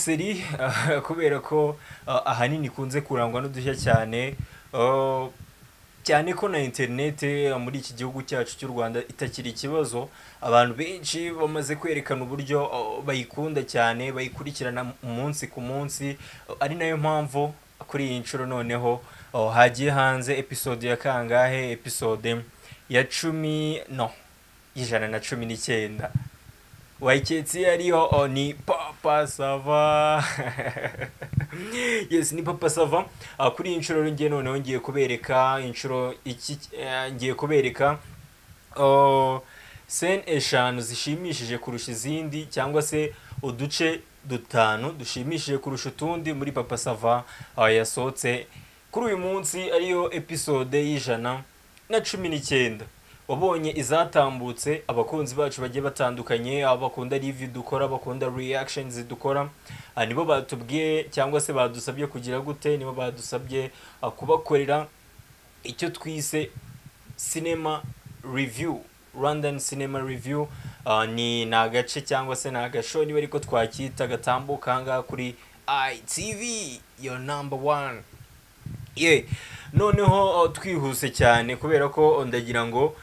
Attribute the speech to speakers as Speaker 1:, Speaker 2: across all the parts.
Speaker 1: seri kubera ko ah, ahanini ikunze kurangwa n'udushya cyane ah, cyane ko na interinete muri iki gihugu cyacu cy'u rwanda itakiri ikibazo. Abantu benshi bamaze kwerekana uburyo bayikunda cyane bayikurikirana umunsi ku munsi. Ari na yo mpamvu kuri iyi nshuro noneho hagiye hanze episode ya kangahe episode ya cumi no y'ijana na cumi n'icyenda. Wayiketse ariyo oh, ni papa sava. Yes ni papa sava. Ah, kuri iyi nshuro ngiye noneho ngiye kubereka inshuro iki eh, ngiye kubereka oh, sen eshanu zishimishije kurusha izindi cyangwa se uduce dutanu dushimishije kurusha utundi muri papa sava ah, yasohotse. Kuri uyu munsi ariyo episode y'ijana na cumi n'icyenda. Wabonye izatambutse abakunzi bacu bagiye batandukanye abo bakunda review dukora bakunda reactions dukora ah, nibo batubwiye cyangwa se badusabye kugira gute nibo badusabye ah, kubakorera icyo twise cinema review London cinema review ah, ni ni agace cyangwa se ni agasho niba ariko twacyita gatambuka ahangaha kuri ITV number one yeah. noneho uh, twihuse cyane kubera ko ndagira ngo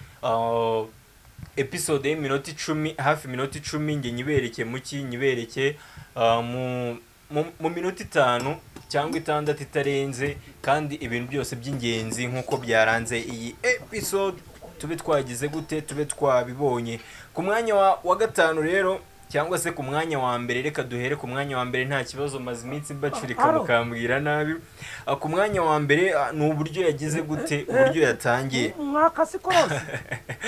Speaker 1: episode y'iminota icumi hafi iminota icumi njye nyibereke mu ki nyibereke uh, mu, minota itanu cyangwa itandatu itarenze kandi ibintu byose by'ingenzi nk'uko byaranze iyi episode. Tube twagize gute? Tube twabibonye. Ku mwanya wa, wa gatanu rero cyangwa se ku mwanya wa mbere reka duhere ku mwanya wa mbere nta kibazo maze iminsi mbacurika mukambwira nabi. Ah, ku mwanya wa mbere ah, ni uburyo yagize gute uburyo yatangiye?
Speaker 2: mwakasi kose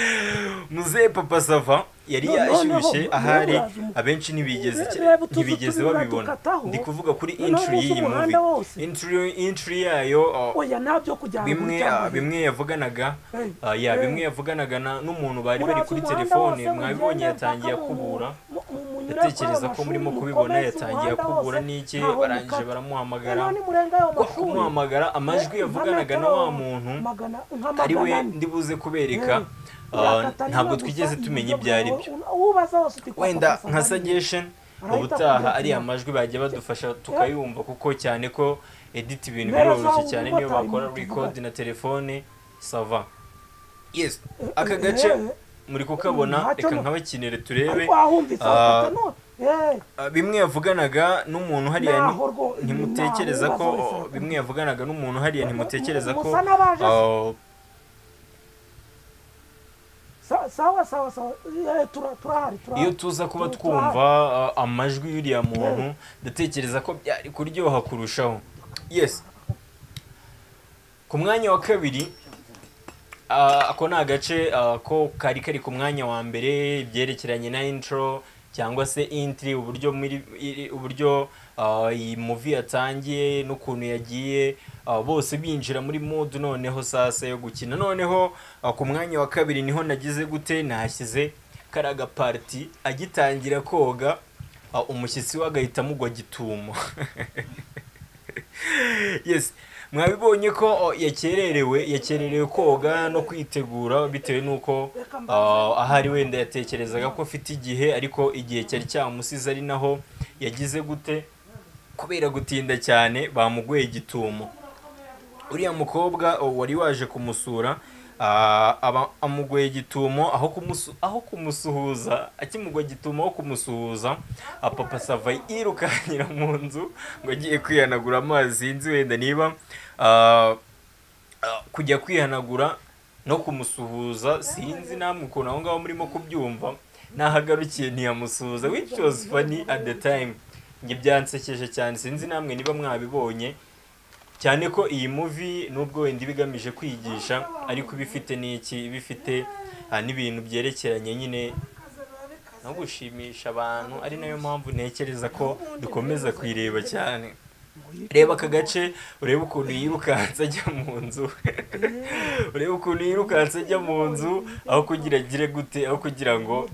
Speaker 1: muzehe papa sava yari yashyushye ahari abenshi ntibigeze ntibigeze babibona. ndi kuvuga kuri
Speaker 2: uzi
Speaker 1: y'iyi intro intro yayo ah, bimwe bimwe yavuganaga ya bimwe yavuganaga na- n'umuntu bari bari kuri telefone mwabibonye yatangiye
Speaker 2: mpaka kuri
Speaker 1: ko murimo kubibona yatangiye
Speaker 2: umuhanda
Speaker 1: kubura
Speaker 2: wose,
Speaker 1: n'iki barangije baramuhamagara. Kumuhamagara amajwi
Speaker 2: eh,
Speaker 1: yavuganaga na wa muntu ari we ndibuze kubereka.
Speaker 2: Eh, urakata
Speaker 1: ntabwo twigeze tumenya ibyo ari byo. wenda nka
Speaker 2: Sava ni-
Speaker 1: suggestion
Speaker 2: Arahita
Speaker 1: ubutaha
Speaker 2: akubwira
Speaker 1: ariya
Speaker 2: ati,
Speaker 1: majwi bajya badufasha tukayumva kuko cyane ko edit ibintu biroroshye cyane niyo bakora record na telefone sava yes
Speaker 2: Eh,
Speaker 1: aka
Speaker 2: eh,
Speaker 1: gace
Speaker 2: eh,
Speaker 1: muri kukabona
Speaker 2: ntacyo
Speaker 1: reka nkabakinire turebe. Ah,
Speaker 2: eh,
Speaker 1: Ah, bimwe yavuganaga n'umuntu hariya ntimutekereza ko bimwe yavuganaga n'umuntu hariya ntimutekereza ko ah,
Speaker 2: Sa- sawa sawa sawa. Eh, tura- turahari turahari.
Speaker 1: iyo tuza kuba twumva amajwi y'uriya muntu ndatekereza ko byari kuryoha kurushaho. Yes. Ku mwanya wa kabiri ako ni agace ah, ko kari kari ku mwanya wa mbere ibyerekeranye na intro cyangwa se intri uburyo uburyo ah, iyi movie yatangiye n'ukuntu yagiye ah, bose binjira muri mood noneho sasa yo gukina. Noneho ah, ku mwanya wa kabiri ni ho nagize gute nashyize kariya gapariti agitangira koga ah, umushyitsi we agahita amugwa gitumo yes. Mwabibonye ko oh, yakererewe yakererewe koga no kwitegura bitewe n'uko ah, ahari wenda yatekerezaga ko afite igihe ariko igihe cyari cyamusize ari naho yagize gute? Kubera gutinda cyane bamuguye gitumo uriya mukobwa oh, wari waje kumusura ah, aba amugoye gitumo aho kumusu aho kumusuhuza akimugwa gitumo aho kumusuhuza papa sava yirukankira mu nzu ngo agiye kwihanagura amazi sinzi wenda niba ah, kujya kwihanagura no kumusuhuza sinzi namwe ukuntu aho ngaho murimo kubyumva nahagarukiye ntiyamusuhuza. Which was funny at the time njye byansekeje cyane sinzi namwe niba mwabibonye cyane ko iyi movie nubwo wenda iba igamije kwigisha ariko iba ifite n'iki? Iba ifite ah, n'ibintu byerekeranye nyine no gushimisha abantu ari na yo mpamvu ntekereza ko dukomeza kuyireba cyane. Reba aka gace urebe ukuntu yirukanse ajya mu nzu. Urebe ukuntu yirukanse ajya mu nzu aho kugira agire gute aho kugira ngo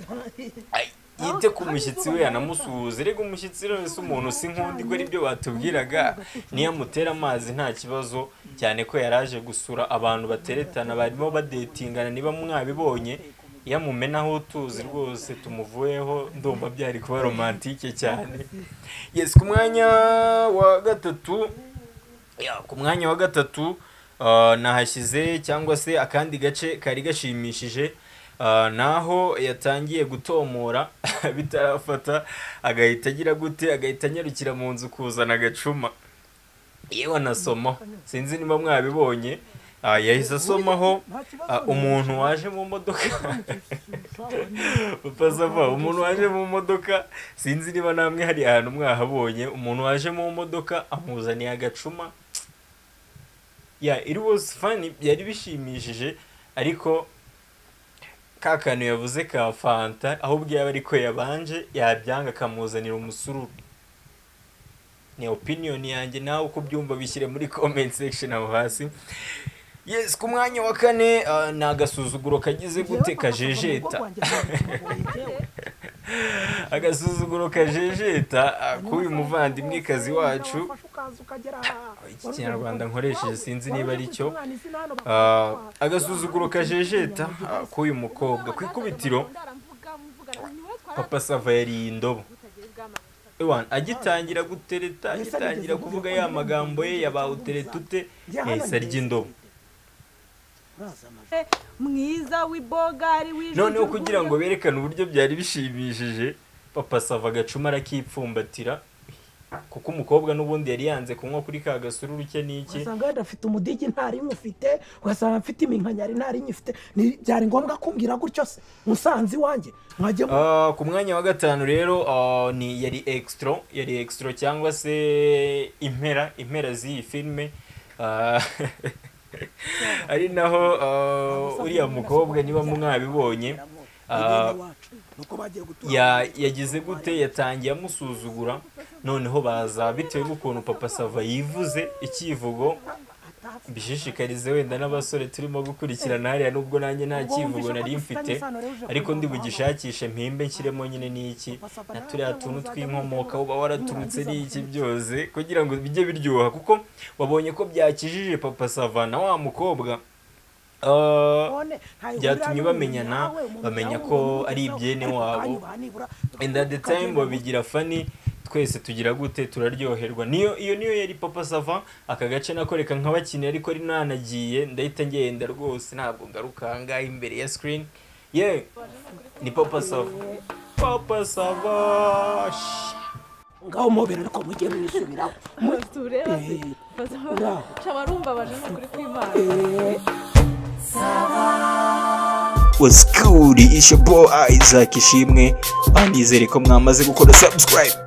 Speaker 1: yite ku mushyitsi we yanamusuhuze rega umushyitsi rero si umuntu si nk'undi ngo ari byo batubwiraga niyo amutera amazi nta kibazo cyane ko yari aje gusura abantu bateretana barimo badetingana niba mwabibonye iyo amumenaho utuzi rwose tumuvuyeho ndumva byari kuba romantike cyane. Yes ku mwanya wa gatatu ku mwanya wa gatatu ah, nahashyize cyangwa se akandi gace kari gashimishije naho yatangiye gutomora bitarafata agahita agira gute agahita anyarukira mu nzu kuzana agacuma. Yewe anasomaho sinzi niba mwabibonye. Ah, yahise asomaho ah, umuntu waje mu modoka. Upasava umuntu waje mu modoka sinzi niba namwe hari ahantu mwahabonye. Umuntu waje mu modoka amuzaniye agacuma. Ya it was funny byari bishimishije ariko ka kantu yavuze ka fanta ahubwo yaba ariko yabanje yabyanga akamuzanira umusururu. Ni opinion yanjye nawe uko ubyumva bishyire muri comment section aho hasi. Yes ku mwanya wa kane ah, ni agasuzuguro kagize gute kajejeta agasuzuguro kajejeta ah, k'uyu muvandimwekazi wacu. Iki kinyarwanda nkoresheje sinzi niba ari cyo. Ah, agasuzuguro kajejeta ah, k'uyu mukobwa ku ikubitiro. Papa sava yariye indobo Ewan, agitangira gutereta agitangira kuvuga ya magambo ye yabawutereta ute? yahise arya indobo
Speaker 3: mwiza w'ibogari w'ijwi
Speaker 1: noneho kugira ngo berekane uburyo byari bishimishije papa sava agacuma arakipfumbatira kuko umukobwa n'ubundi yari yanze kunywa kuri ka gasururu ke n'iki?
Speaker 2: Ugasanga wenda afite umudigi nta rimwe ufite ugasanga mfite iminkanyari nta rimwe ufite Ni- byari ngombwa kumbwira gutyo se. Musanze iwanjye mwajya
Speaker 1: Ah, ku mwanya wa gatanu rero ah, ni yari extra yari extra cyangwa se impera impera z'iyi filime Ah, ari naho ah, uriya mukobwa niba mwabibonye. Yagize gute? Yatangiye amusuzugura. Noneho baza bitewe n'ukuntu papa sava yivuze icyivugo bishishikarize wenda n'abasore turimo gukurikirana hariya nubwo nanjye nta cyivugo nari mfite ariko ndi bugishakishe mpimbe nshyiremo nyine n'iki na turiya tuntu tw'inkomoka uba waraturutse n'iki byose kugira ngo bijye biryoha kuko wabonye ko byakijije papa sava na wa mukobwa Ah, byatumye bamenyana, bamenya ko ari ibyene wabo. at the time babigira fani twese tugira gute turaryoherwa. Niyo iyo niyo yari papa sava aka gace nakoreka nk'abakinnyi ariko ari nanagiye ndahita ngenda rwose ntabwo ngaruka ahangaha imbere ya screen. Ye ni papa sava papa sava
Speaker 2: ngaho mubera ariko mujye mwisubiraho.
Speaker 4: Was good it's your boy Isaac Ishimwe. Anizere ko mwamaze gukora subscribe.